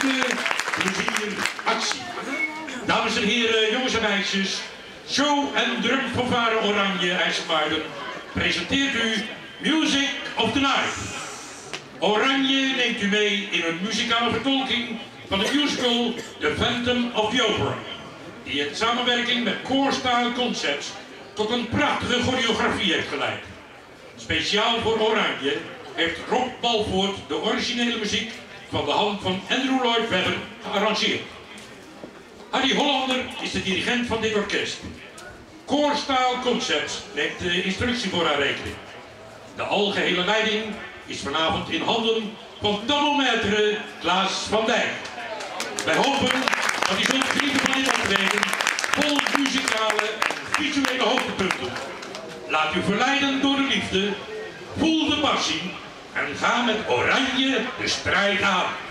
plezier, actie. Dames en heren, jongens en meisjes, show en drumfanfare Oranje IJsselmuiden presenteert u Music of the Night. Oranje neemt u mee in een muzikale vertolking van de musical The Phantom of the Opera, die in samenwerking met Core Concepts tot een prachtige choreografie heeft geleid. Speciaal voor Oranje heeft Rob Balvoort de originele muziek van de hand van Andrew Lloyd Webber gearrangeerd. Harry Hollander is de dirigent van dit orkest. Style Concepts neemt de instructie voor haar rekening. De algehele leiding is vanavond in handen van tabometre Klaas van Dijk. Wij hopen dat u zult genieten van dit optreden vol muzikale en visuele hoogtepunten. Laat u verleiden door de liefde, voel de passie en ga met oranje de strijd aan.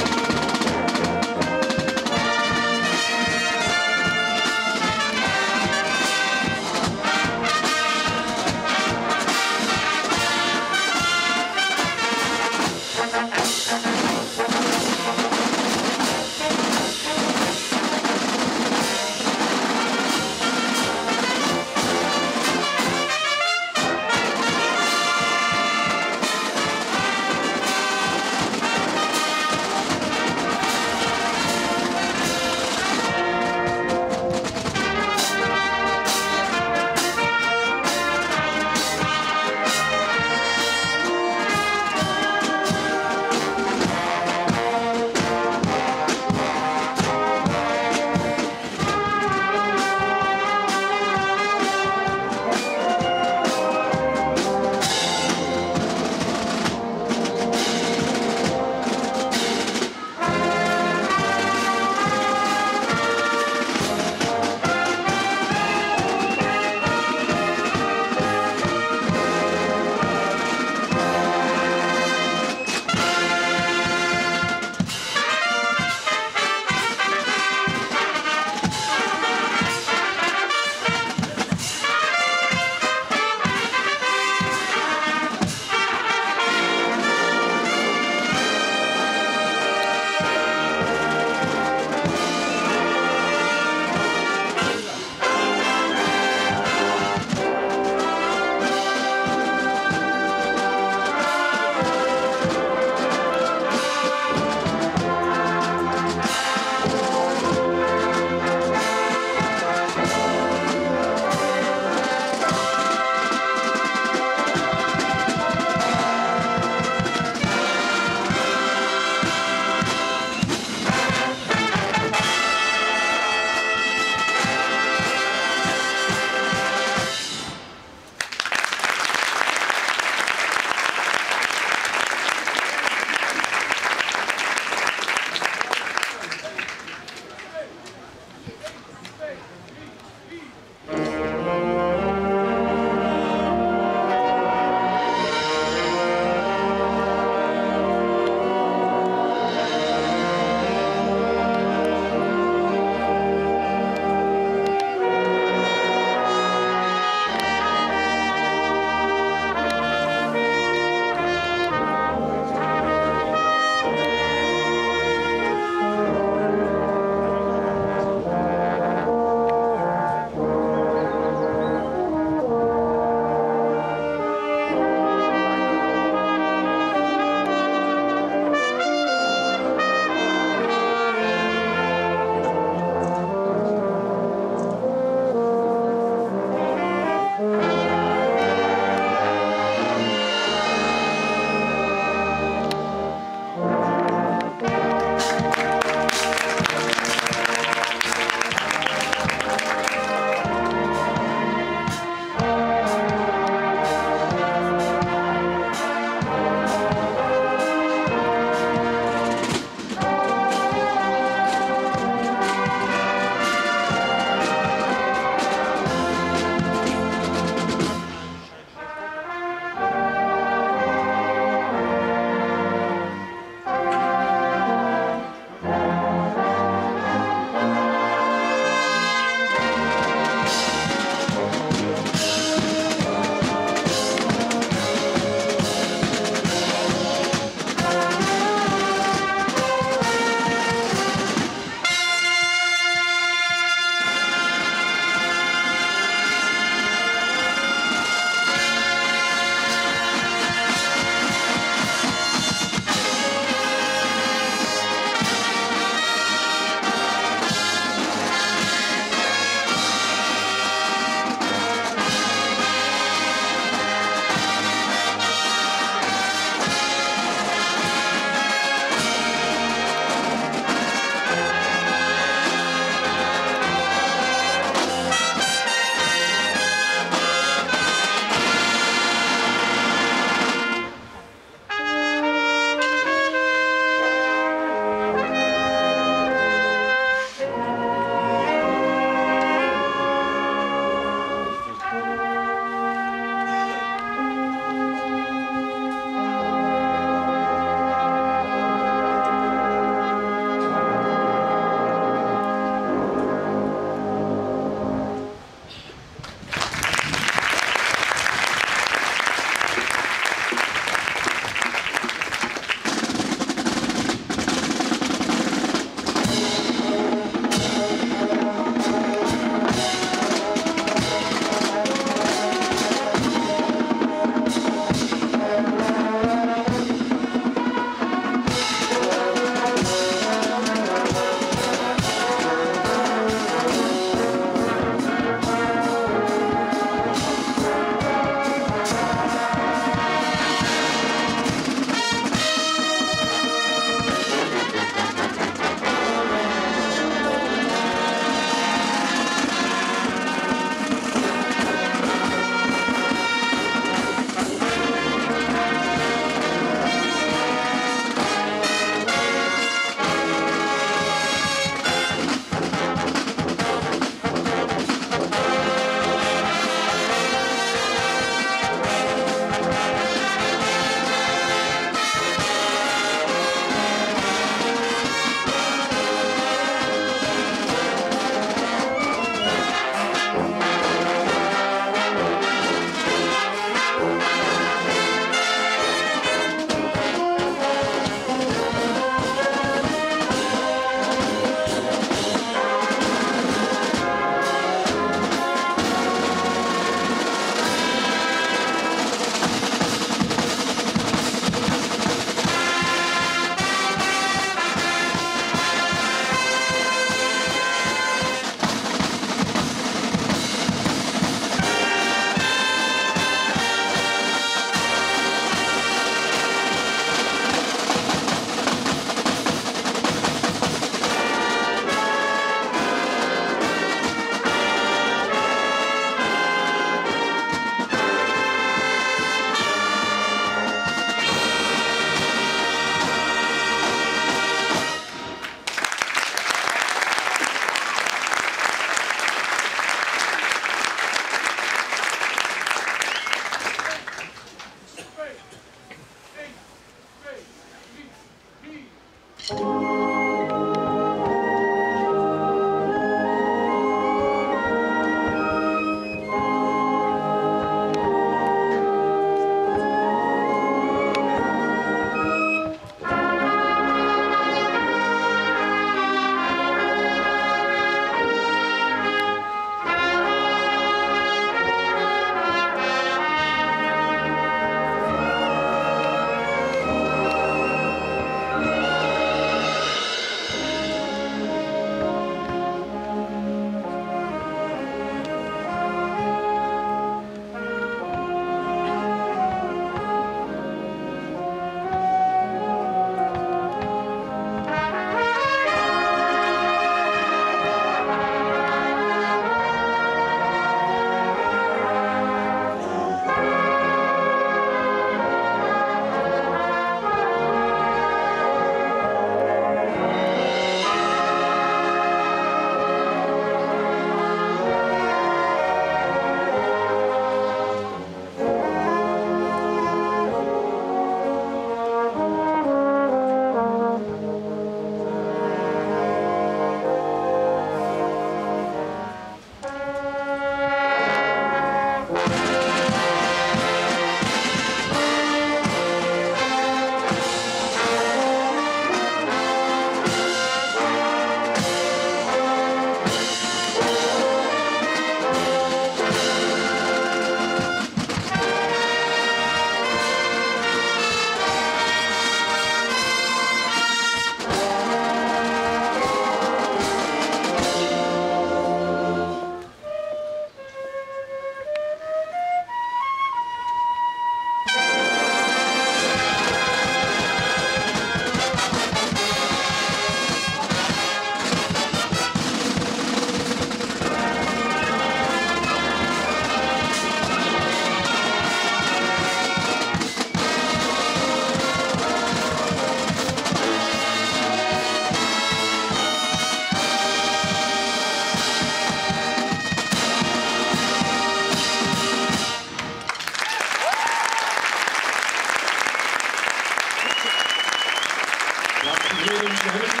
Dames en heren, we hebben